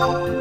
Bye.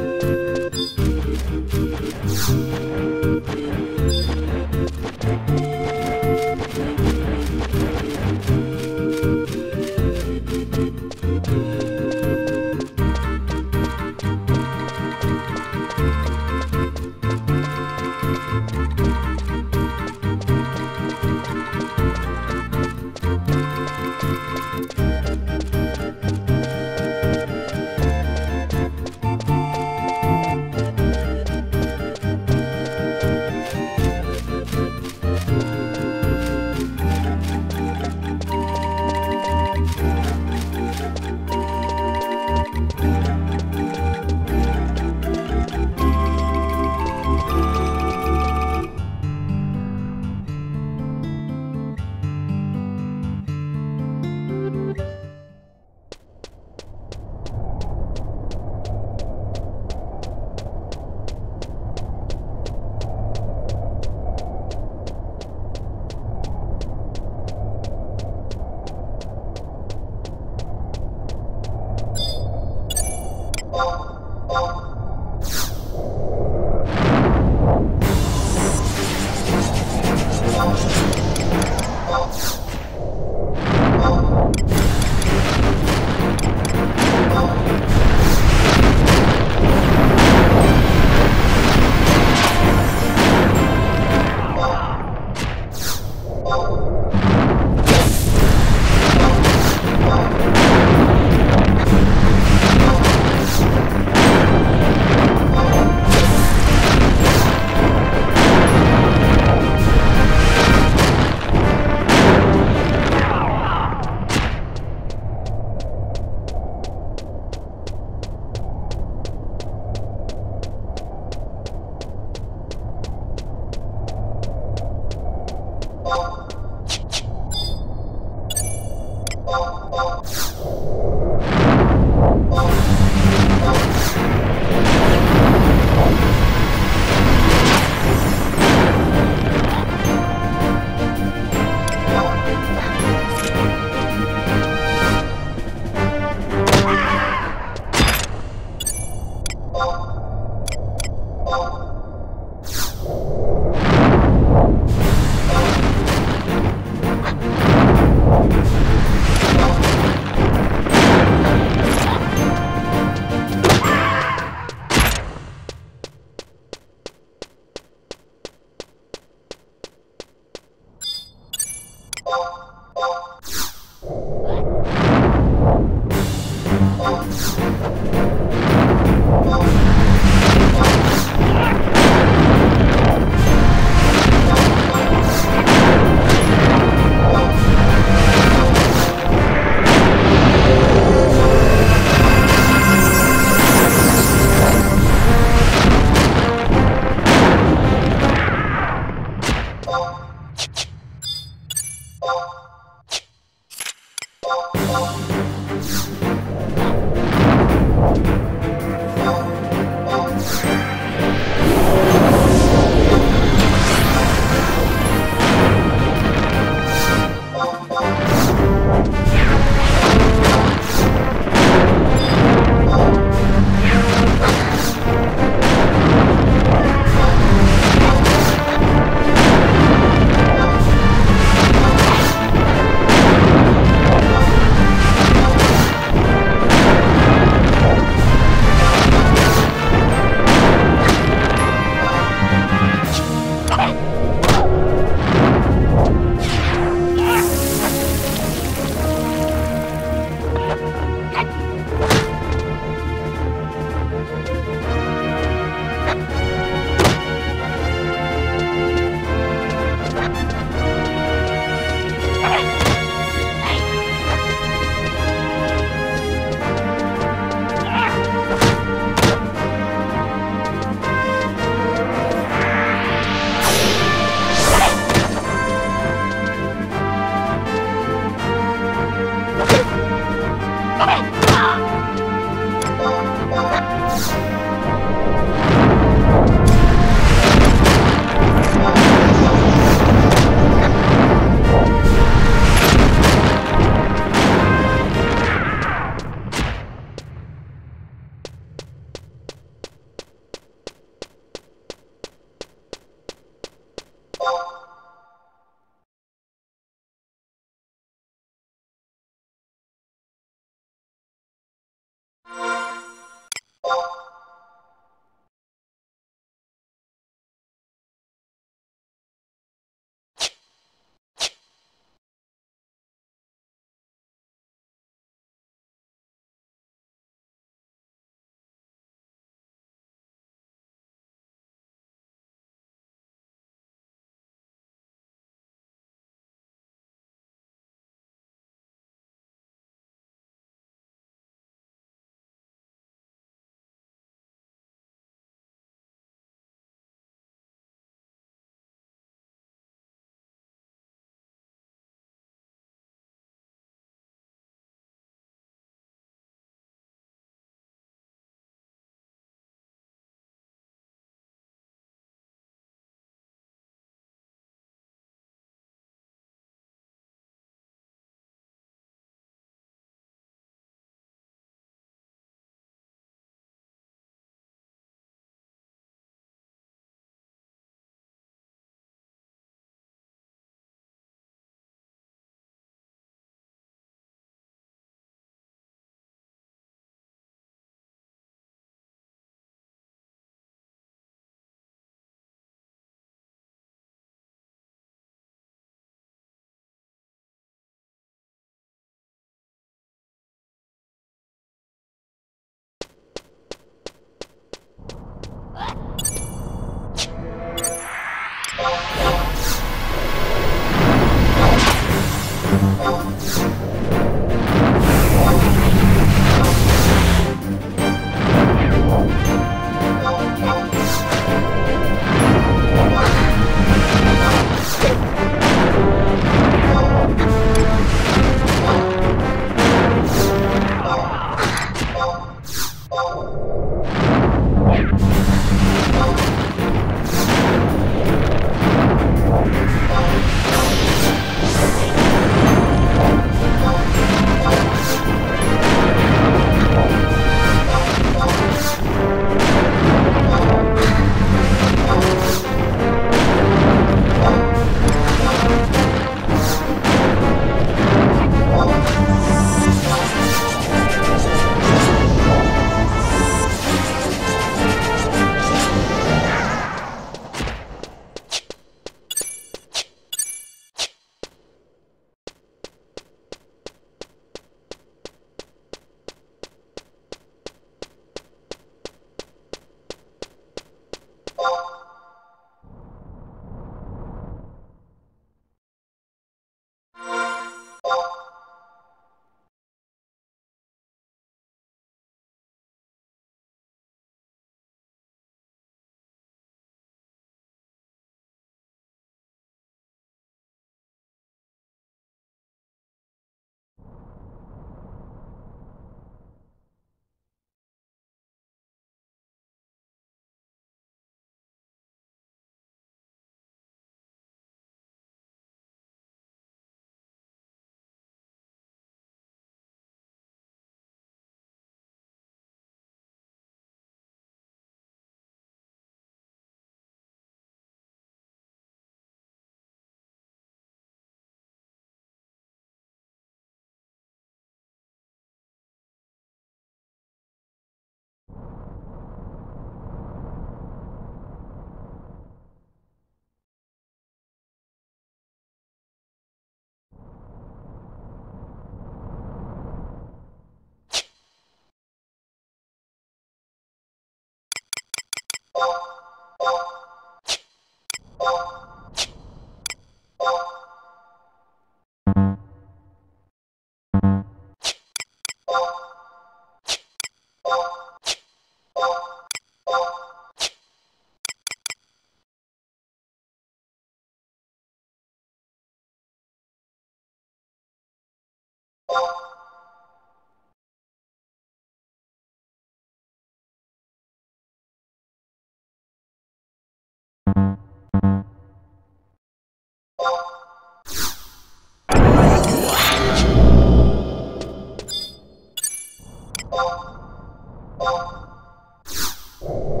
Oh.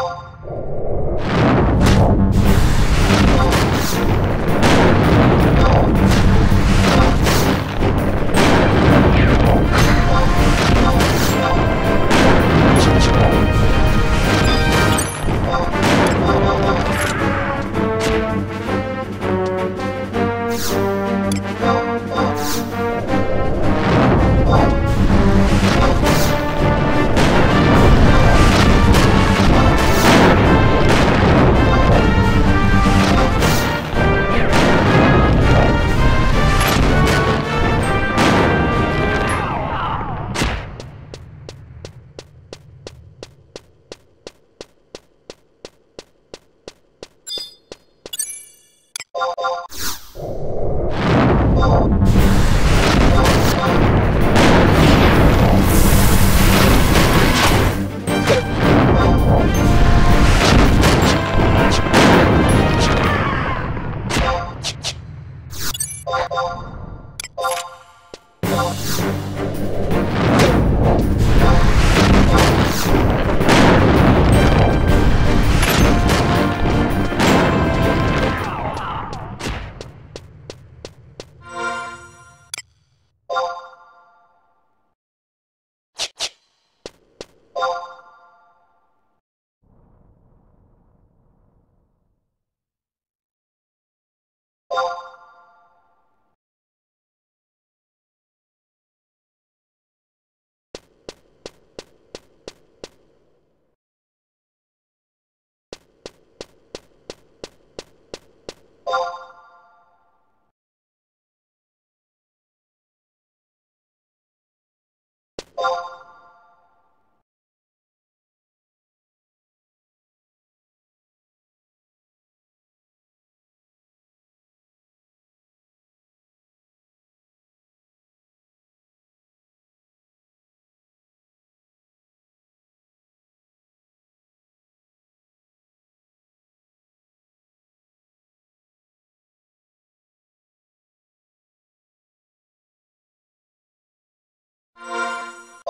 you.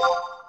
you.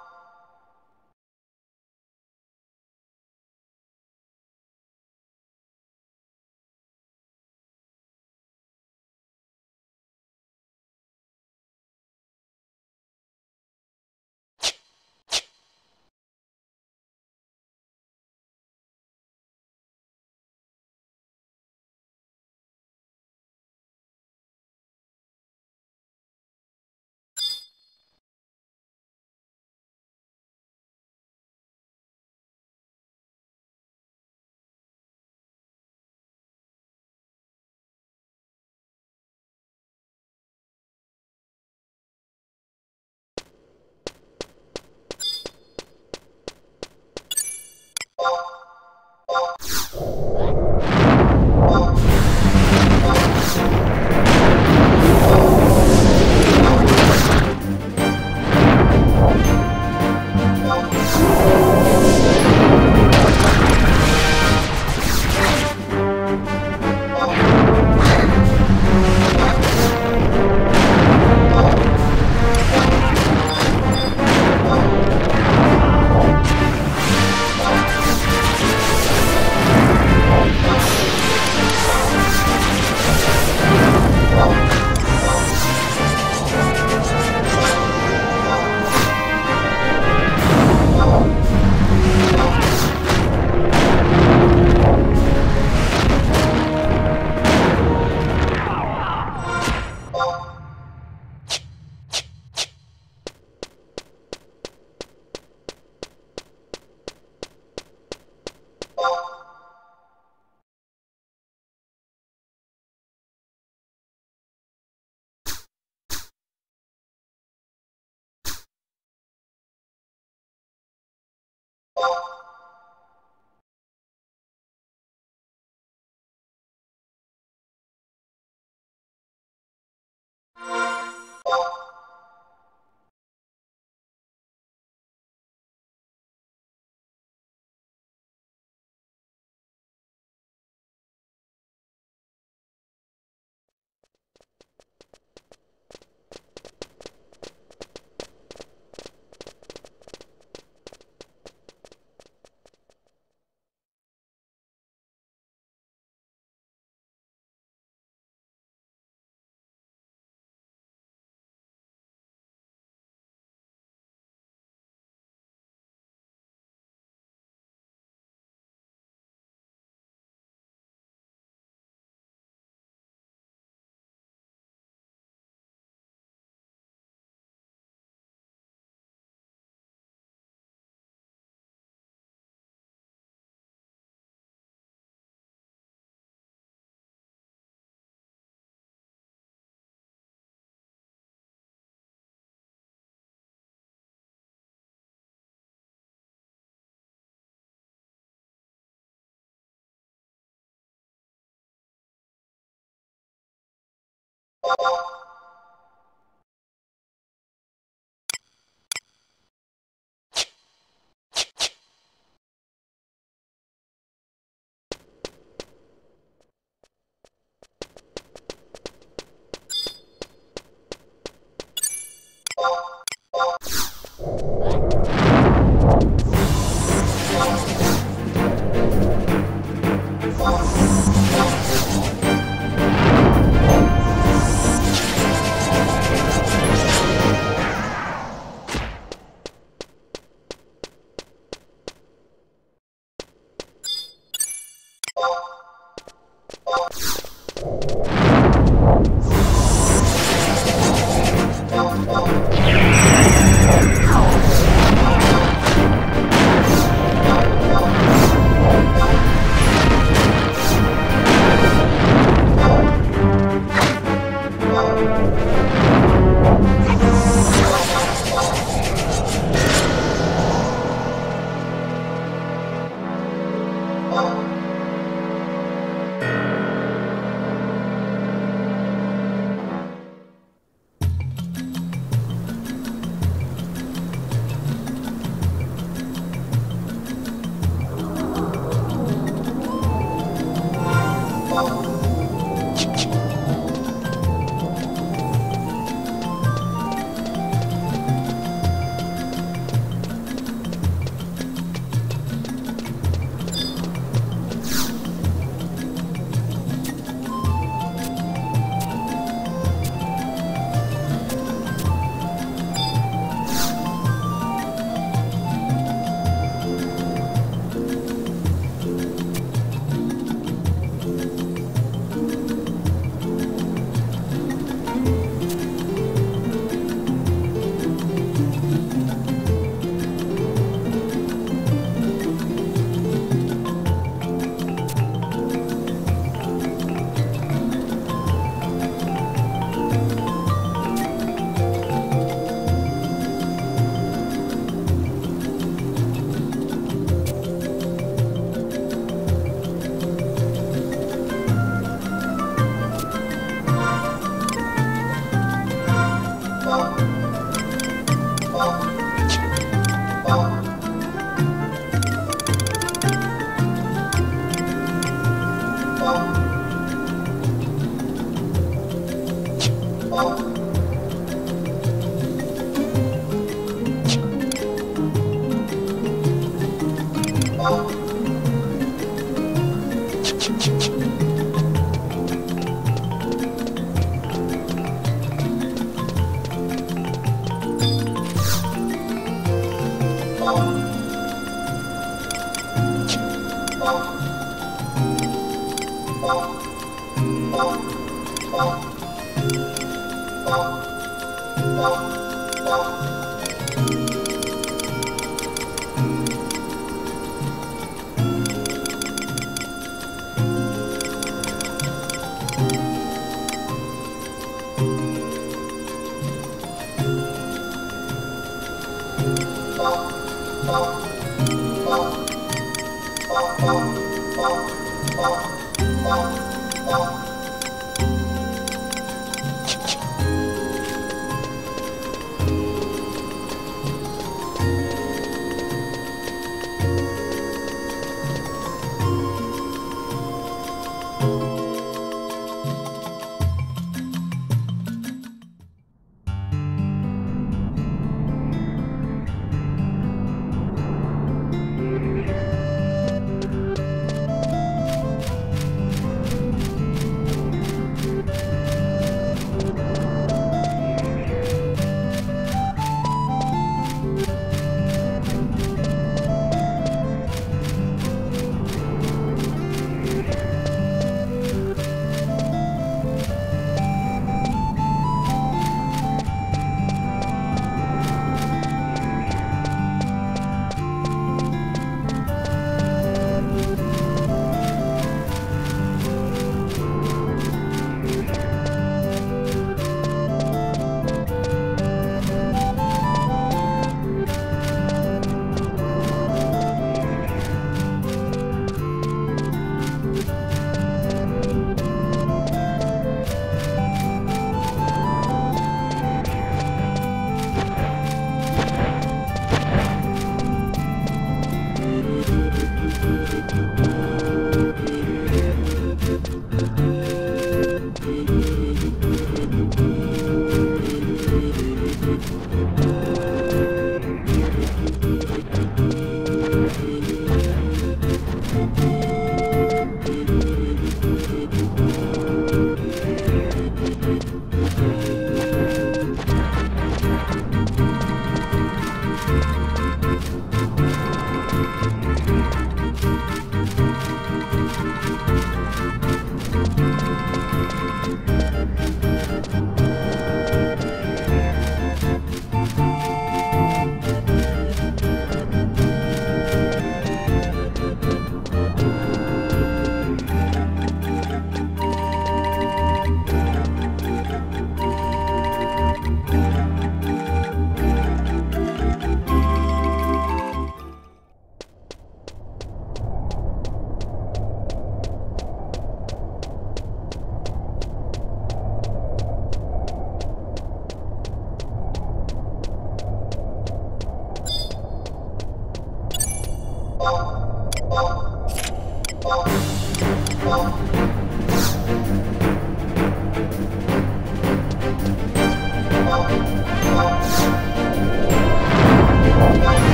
you.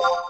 You